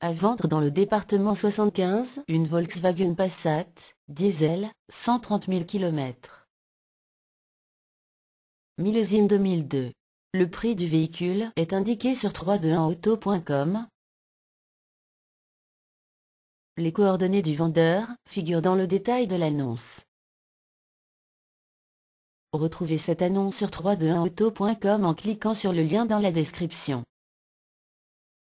À vendre dans le département 75, une Volkswagen Passat, diesel, 130 000 km. Millésime 2002. Le prix du véhicule est indiqué sur 321auto.com. Les coordonnées du vendeur figurent dans le détail de l'annonce. Retrouvez cette annonce sur 321auto.com en cliquant sur le lien dans la description.